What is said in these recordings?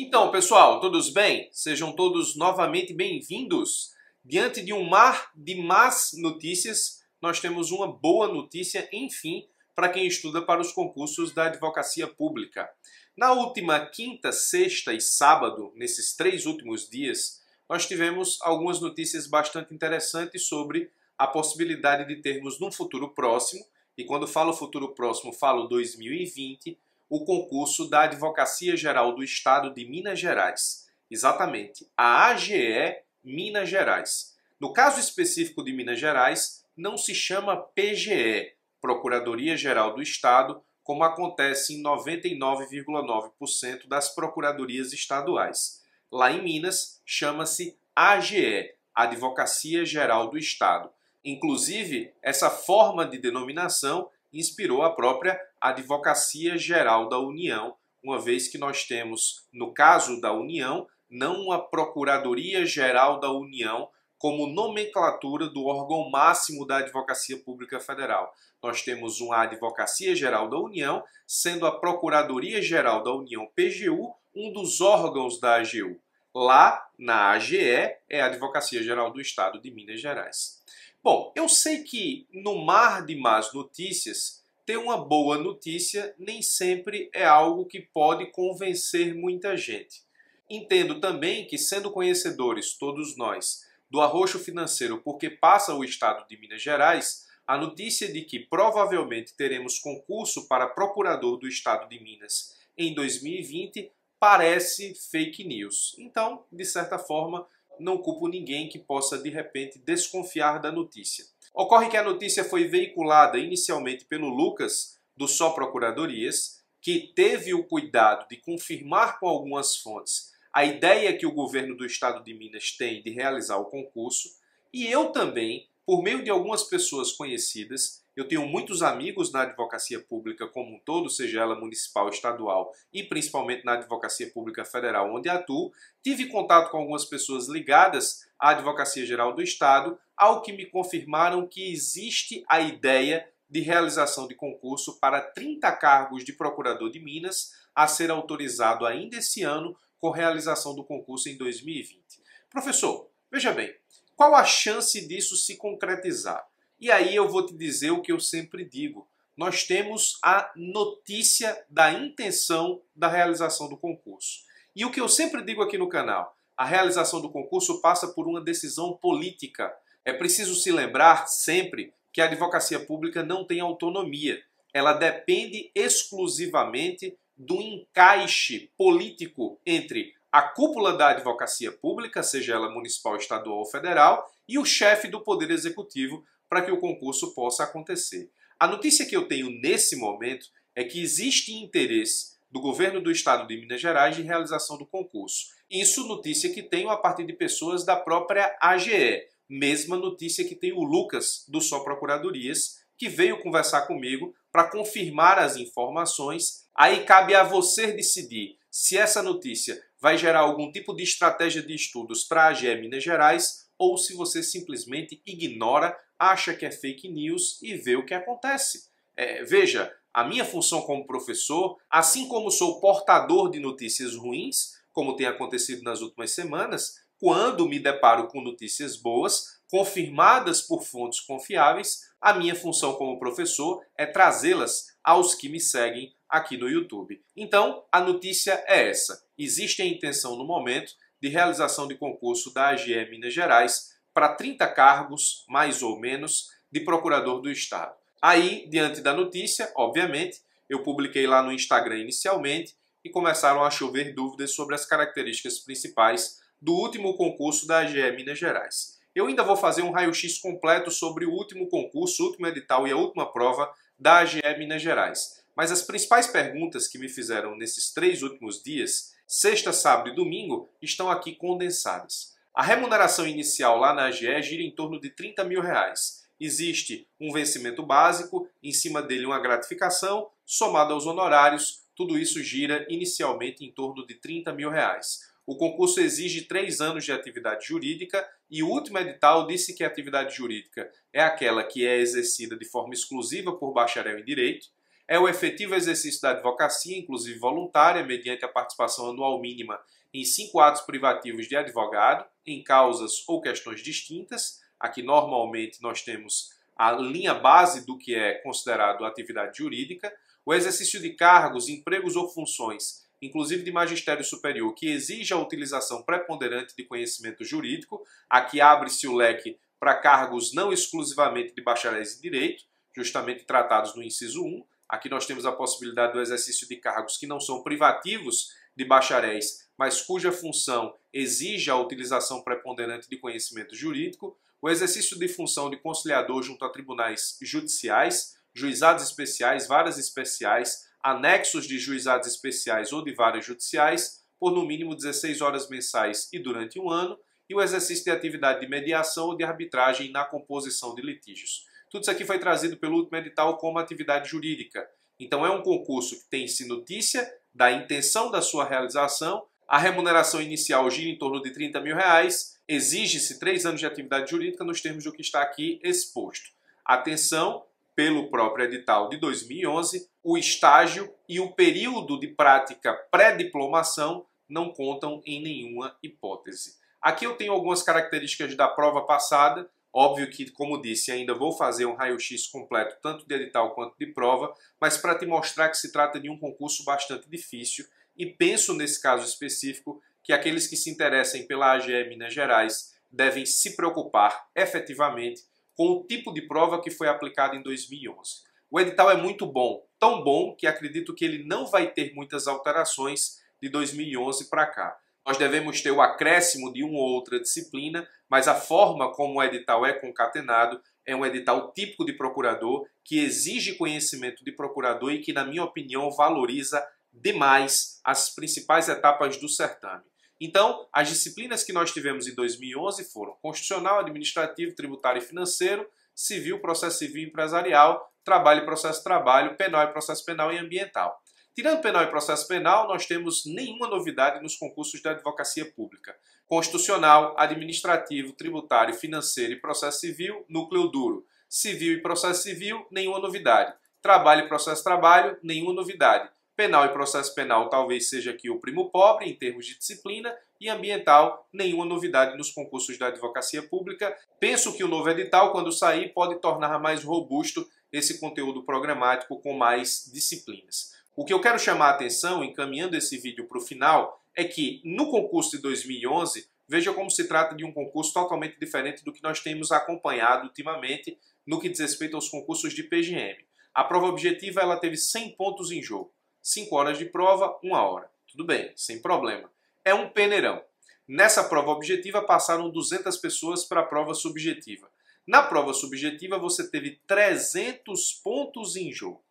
Então, pessoal, todos bem? Sejam todos novamente bem-vindos. Diante de um mar de más notícias, nós temos uma boa notícia, enfim, para quem estuda para os concursos da advocacia pública. Na última quinta, sexta e sábado, nesses três últimos dias, nós tivemos algumas notícias bastante interessantes sobre a possibilidade de termos num futuro próximo, e quando falo futuro próximo, falo 2020, o concurso da Advocacia Geral do Estado de Minas Gerais. Exatamente, a AGE Minas Gerais. No caso específico de Minas Gerais, não se chama PGE, Procuradoria Geral do Estado, como acontece em 99,9% das procuradorias estaduais. Lá em Minas, chama-se AGE, Advocacia Geral do Estado. Inclusive, essa forma de denominação inspirou a própria Advocacia Geral da União, uma vez que nós temos, no caso da União, não uma Procuradoria Geral da União como nomenclatura do órgão máximo da Advocacia Pública Federal. Nós temos uma Advocacia Geral da União, sendo a Procuradoria Geral da União PGU um dos órgãos da AGU. Lá na AGE é a Advocacia Geral do Estado de Minas Gerais. Bom, eu sei que no mar de más notícias, ter uma boa notícia nem sempre é algo que pode convencer muita gente. Entendo também que, sendo conhecedores, todos nós, do arroxo financeiro porque passa o estado de Minas Gerais, a notícia de que provavelmente teremos concurso para procurador do estado de Minas em 2020 parece fake news. Então, de certa forma, não culpo ninguém que possa de repente desconfiar da notícia. Ocorre que a notícia foi veiculada inicialmente pelo Lucas, do Só Procuradorias, que teve o cuidado de confirmar com algumas fontes a ideia que o governo do estado de Minas tem de realizar o concurso, e eu também, por meio de algumas pessoas conhecidas, eu tenho muitos amigos na advocacia pública como um todo, seja ela municipal, estadual e principalmente na advocacia pública federal, onde atuo. Tive contato com algumas pessoas ligadas à Advocacia Geral do Estado, ao que me confirmaram que existe a ideia de realização de concurso para 30 cargos de procurador de Minas a ser autorizado ainda esse ano com realização do concurso em 2020. Professor, veja bem, qual a chance disso se concretizar? E aí eu vou te dizer o que eu sempre digo. Nós temos a notícia da intenção da realização do concurso. E o que eu sempre digo aqui no canal, a realização do concurso passa por uma decisão política. É preciso se lembrar sempre que a advocacia pública não tem autonomia. Ela depende exclusivamente do encaixe político entre a cúpula da advocacia pública, seja ela municipal, estadual ou federal, e o chefe do Poder Executivo, para que o concurso possa acontecer. A notícia que eu tenho nesse momento é que existe interesse do governo do estado de Minas Gerais de realização do concurso. Isso notícia que tenho a partir de pessoas da própria AGE. Mesma notícia que tem o Lucas do Só Procuradorias, que veio conversar comigo para confirmar as informações. Aí cabe a você decidir se essa notícia vai gerar algum tipo de estratégia de estudos para a AGE Minas Gerais ou se você simplesmente ignora acha que é fake news e vê o que acontece. É, veja, a minha função como professor, assim como sou portador de notícias ruins, como tem acontecido nas últimas semanas, quando me deparo com notícias boas, confirmadas por fontes confiáveis, a minha função como professor é trazê-las aos que me seguem aqui no YouTube. Então, a notícia é essa. Existe a intenção no momento de realização de concurso da AGE Minas Gerais para 30 cargos, mais ou menos, de procurador do Estado. Aí, diante da notícia, obviamente, eu publiquei lá no Instagram inicialmente e começaram a chover dúvidas sobre as características principais do último concurso da AGE Minas Gerais. Eu ainda vou fazer um raio-x completo sobre o último concurso, o último edital e a última prova da AGE Minas Gerais. Mas as principais perguntas que me fizeram nesses três últimos dias, sexta, sábado e domingo, estão aqui condensadas. A remuneração inicial lá na AGE gira em torno de 30 mil reais. Existe um vencimento básico, em cima dele uma gratificação, somado aos honorários, tudo isso gira inicialmente em torno de 30 mil reais. O concurso exige três anos de atividade jurídica e o último edital disse que a atividade jurídica é aquela que é exercida de forma exclusiva por bacharel em direito. É o efetivo exercício da advocacia, inclusive voluntária, mediante a participação anual mínima em cinco atos privativos de advogado, em causas ou questões distintas. Aqui, normalmente, nós temos a linha base do que é considerado atividade jurídica, o exercício de cargos, empregos ou funções, inclusive de magistério superior, que exige a utilização preponderante de conhecimento jurídico. Aqui abre-se o leque para cargos não exclusivamente de bacharéis em direito, justamente tratados no inciso 1. Aqui nós temos a possibilidade do exercício de cargos que não são privativos de bacharéis, mas cuja função exige a utilização preponderante de conhecimento jurídico, o exercício de função de conciliador junto a tribunais judiciais, juizados especiais, varas especiais, anexos de juizados especiais ou de varas judiciais, por no mínimo 16 horas mensais e durante um ano, e o exercício de atividade de mediação ou de arbitragem na composição de litígios. Tudo isso aqui foi trazido pelo último edital como atividade jurídica. Então é um concurso que tem-se notícia da intenção da sua realização, a remuneração inicial gira em torno de 30 mil reais, exige-se três anos de atividade jurídica nos termos do que está aqui exposto. Atenção, pelo próprio edital de 2011, o estágio e o período de prática pré-diplomação não contam em nenhuma hipótese. Aqui eu tenho algumas características da prova passada. Óbvio que, como disse, ainda vou fazer um raio-x completo, tanto de edital quanto de prova, mas para te mostrar que se trata de um concurso bastante difícil e penso nesse caso específico que aqueles que se interessem pela AGE Minas Gerais devem se preocupar efetivamente com o tipo de prova que foi aplicado em 2011. O edital é muito bom, tão bom que acredito que ele não vai ter muitas alterações de 2011 para cá. Nós devemos ter o acréscimo de uma ou outra disciplina, mas a forma como o edital é concatenado é um edital típico de procurador que exige conhecimento de procurador e que, na minha opinião, valoriza demais as principais etapas do certame. Então, as disciplinas que nós tivemos em 2011 foram Constitucional, Administrativo, Tributário e Financeiro, Civil, Processo Civil e Empresarial, Trabalho e Processo Trabalho, Penal e Processo Penal e Ambiental. Tirando penal e processo penal, nós temos nenhuma novidade nos concursos da advocacia pública. Constitucional, administrativo, tributário, financeiro e processo civil, núcleo duro. Civil e processo civil, nenhuma novidade. Trabalho e processo trabalho, nenhuma novidade. Penal e processo penal talvez seja aqui o primo pobre em termos de disciplina e ambiental, nenhuma novidade nos concursos da advocacia pública. Penso que o novo edital, quando sair, pode tornar mais robusto esse conteúdo programático com mais disciplinas. O que eu quero chamar a atenção, encaminhando esse vídeo para o final, é que no concurso de 2011, veja como se trata de um concurso totalmente diferente do que nós temos acompanhado ultimamente no que diz respeito aos concursos de PGM. A prova objetiva ela teve 100 pontos em jogo. 5 horas de prova, 1 hora. Tudo bem, sem problema. É um peneirão. Nessa prova objetiva passaram 200 pessoas para a prova subjetiva. Na prova subjetiva você teve 300 pontos em jogo.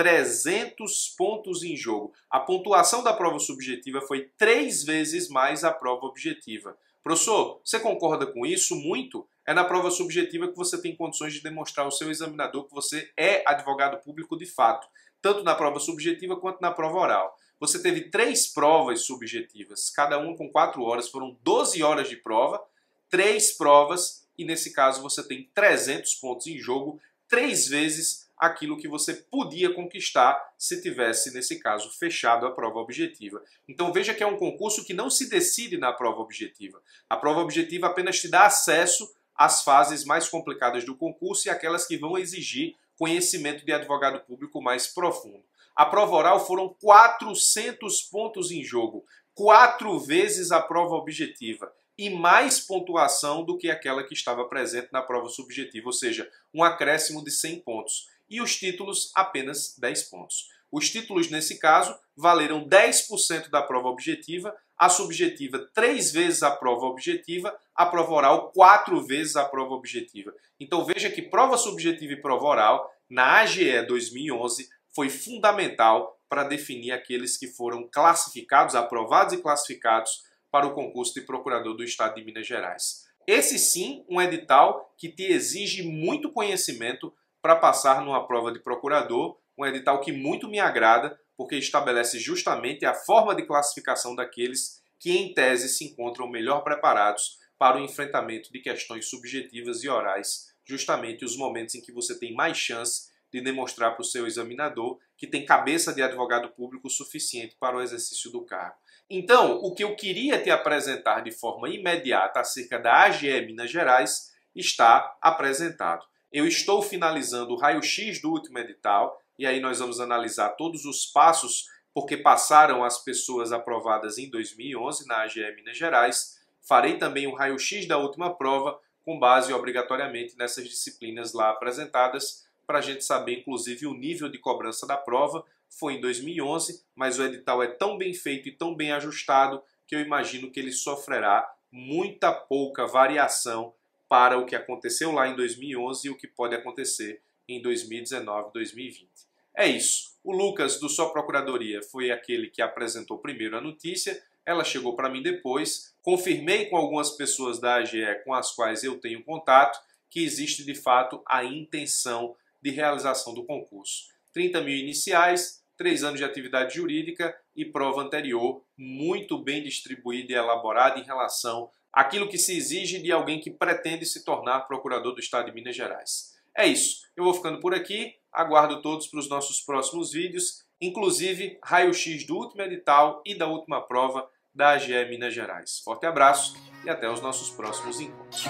300 pontos em jogo. A pontuação da prova subjetiva foi três vezes mais a prova objetiva. Professor, você concorda com isso? Muito? É na prova subjetiva que você tem condições de demonstrar ao seu examinador que você é advogado público de fato tanto na prova subjetiva quanto na prova oral. Você teve três provas subjetivas, cada uma com quatro horas, foram 12 horas de prova, três provas, e nesse caso você tem 300 pontos em jogo, três vezes aquilo que você podia conquistar se tivesse, nesse caso, fechado a prova objetiva. Então veja que é um concurso que não se decide na prova objetiva. A prova objetiva apenas te dá acesso às fases mais complicadas do concurso e aquelas que vão exigir conhecimento de advogado público mais profundo. A prova oral foram 400 pontos em jogo, quatro vezes a prova objetiva e mais pontuação do que aquela que estava presente na prova subjetiva, ou seja, um acréscimo de 100 pontos. E os títulos apenas 10 pontos. Os títulos, nesse caso, valeram 10% da prova objetiva, a subjetiva três vezes a prova objetiva, a prova oral quatro vezes a prova objetiva. Então veja que prova subjetiva e prova oral na AGE 2011 foi fundamental para definir aqueles que foram classificados, aprovados e classificados para o concurso de procurador do Estado de Minas Gerais. Esse sim, um edital que te exige muito conhecimento para passar numa prova de procurador, um edital que muito me agrada, porque estabelece justamente a forma de classificação daqueles que, em tese, se encontram melhor preparados para o enfrentamento de questões subjetivas e orais, justamente os momentos em que você tem mais chance de demonstrar para o seu examinador que tem cabeça de advogado público suficiente para o exercício do cargo. Então, o que eu queria te apresentar de forma imediata acerca da AGE Minas Gerais está apresentado. Eu estou finalizando o raio-x do último edital e aí nós vamos analisar todos os passos porque passaram as pessoas aprovadas em 2011 na AGE Minas Gerais. Farei também o raio-x da última prova com base obrigatoriamente nessas disciplinas lá apresentadas para a gente saber inclusive o nível de cobrança da prova. Foi em 2011, mas o edital é tão bem feito e tão bem ajustado que eu imagino que ele sofrerá muita pouca variação para o que aconteceu lá em 2011 e o que pode acontecer em 2019, 2020. É isso. O Lucas do Só Procuradoria foi aquele que apresentou primeiro a notícia, ela chegou para mim depois, confirmei com algumas pessoas da AGE com as quais eu tenho contato que existe de fato a intenção de realização do concurso. 30 mil iniciais, 3 anos de atividade jurídica e prova anterior muito bem distribuída e elaborada em relação aquilo que se exige de alguém que pretende se tornar procurador do Estado de Minas Gerais. É isso. Eu vou ficando por aqui. Aguardo todos para os nossos próximos vídeos, inclusive raio-x do último edital e da última prova da AGE Minas Gerais. Forte abraço e até os nossos próximos encontros.